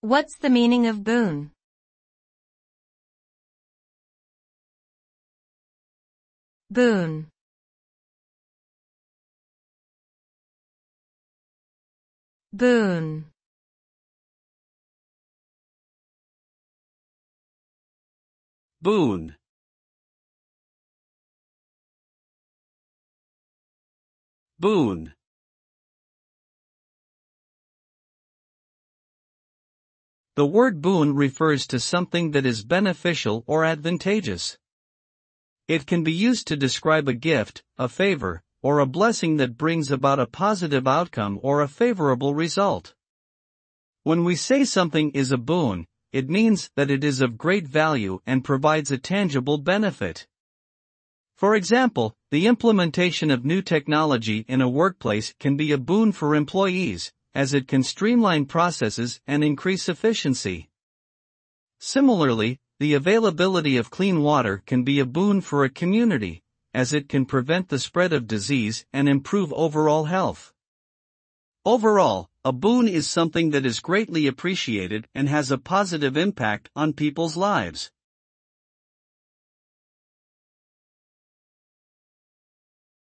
What's the meaning of boon? Boon. Boon. Boon. Boon. The word boon refers to something that is beneficial or advantageous. It can be used to describe a gift, a favor, or a blessing that brings about a positive outcome or a favorable result. When we say something is a boon, it means that it is of great value and provides a tangible benefit. For example, the implementation of new technology in a workplace can be a boon for employees, as it can streamline processes and increase efficiency. Similarly, the availability of clean water can be a boon for a community, as it can prevent the spread of disease and improve overall health. Overall, a boon is something that is greatly appreciated and has a positive impact on people's lives.